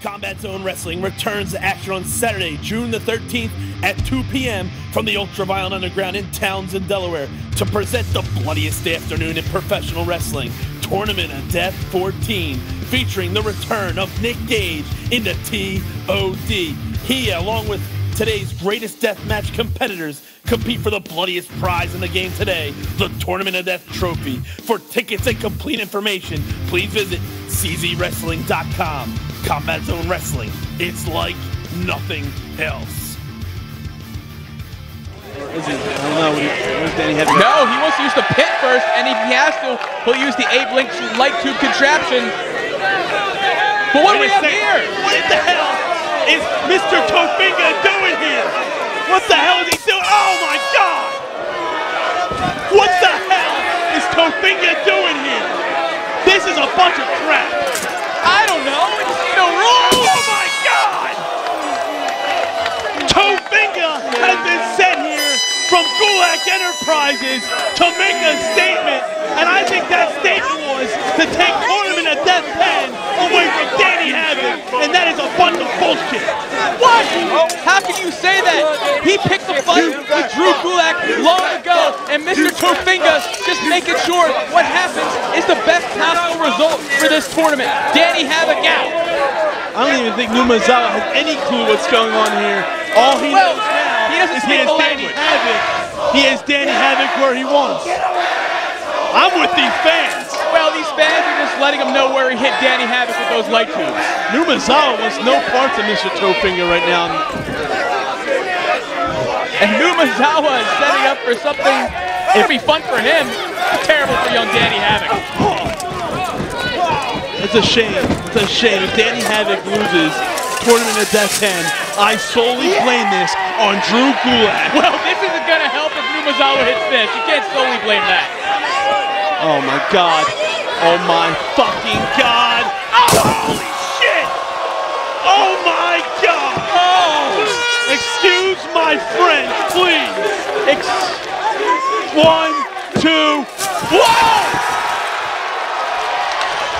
Combat Zone Wrestling returns to action on Saturday, June the 13th at 2 p.m. from the Ultraviolent Underground in Townsend, Delaware, to present the bloodiest afternoon in professional wrestling, Tournament of Death 14, featuring the return of Nick Gage into TOD. He, along with today's greatest deathmatch competitors compete for the bloodiest prize in the game today, the Tournament of Death Trophy. For tickets and complete information, please visit czwrestling.com. Combat Zone Wrestling, it's like nothing else. Is he? I don't know. Where's Danny Havoc? No, he wants to use the pit first, and if he has to, he'll use the ape Link light tube contraption. But what do we have here? What the hell is Mr. Tofiga doing here? What the hell is he doing? Oh my god! What the hell is Tofiga doing here? This is a bunch of crap. Has been sent here from Gulak Enterprises to make a statement, and I think that statement was to take Tournament of Death Ten away from Danny Havoc, and that is a bunch of bullshit. What? How can you say that? He picked the fight with Drew Gulak long ago, and Mr. Tofiga just making sure what happens is the best possible result for this tournament. Danny Havoc out. I don't even think Numazawa has any clue what's going on here. All he knows now he is he has Danny. Havoc. He has Danny Havoc where he wants. I'm with these fans. Well, these fans are just letting him know where he hit Danny Havoc with those light tubes. Numazawa wants no parts of Mr. Tofiga right now. And Numazawa is setting up for something It'll be fun for him. Terrible for young Danny Havoc. It's a shame. It's a shame. If Danny Havoc loses Tournament of Death 10, I solely blame this on Drew Gulak. Well, this isn't going to help if Numazawa hits this. You can't solely blame that. Oh my god. Oh my fucking god. Oh, holy shit! Oh my god! Oh! Excuse my French, please. Ex- One, two, whoa!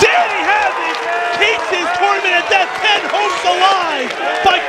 Danny Havoc keeps his Tournament of Death 10 hopes alive by